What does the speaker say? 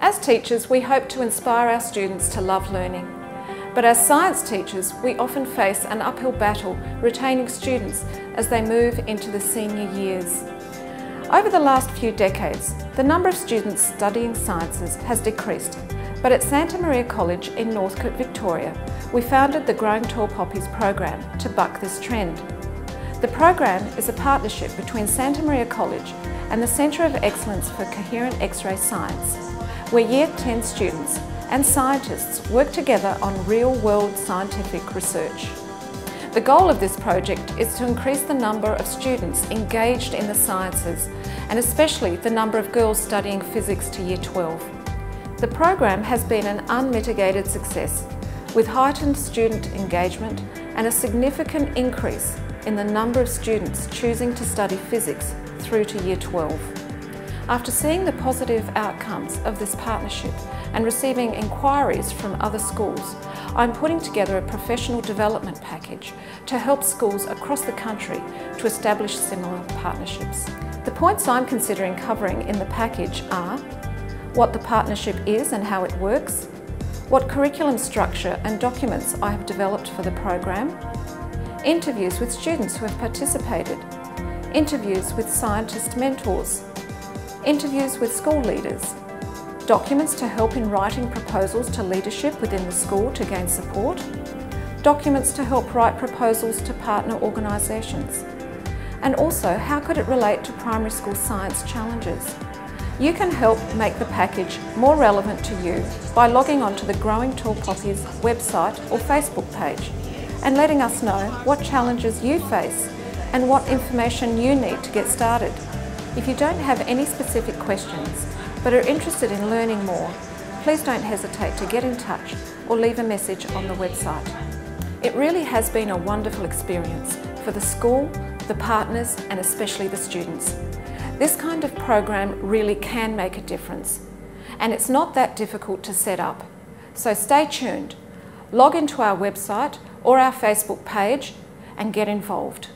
As teachers, we hope to inspire our students to love learning. But as science teachers, we often face an uphill battle retaining students as they move into the senior years. Over the last few decades, the number of students studying sciences has decreased, but at Santa Maria College in Northcote, Victoria, we founded the Growing Tall Poppies program to buck this trend. The program is a partnership between Santa Maria College and the Centre of Excellence for Coherent X-ray Science, where Year 10 students and scientists work together on real-world scientific research. The goal of this project is to increase the number of students engaged in the sciences and especially the number of girls studying physics to Year 12. The program has been an unmitigated success with heightened student engagement and a significant increase in the number of students choosing to study physics through to Year 12. After seeing the positive outcomes of this partnership and receiving inquiries from other schools, I'm putting together a professional development package to help schools across the country to establish similar partnerships. The points I'm considering covering in the package are what the partnership is and how it works, what curriculum structure and documents I have developed for the program, interviews with students who have participated, interviews with scientist mentors, interviews with school leaders, documents to help in writing proposals to leadership within the school to gain support, documents to help write proposals to partner organisations, and also how could it relate to primary school science challenges. You can help make the package more relevant to you by logging on to the Growing Tall Poppies website or Facebook page and letting us know what challenges you face and what information you need to get started. If you don't have any specific questions but are interested in learning more, please don't hesitate to get in touch or leave a message on the website. It really has been a wonderful experience for the school, the partners and especially the students. This kind of program really can make a difference and it's not that difficult to set up. So stay tuned, log into our website or our Facebook page and get involved.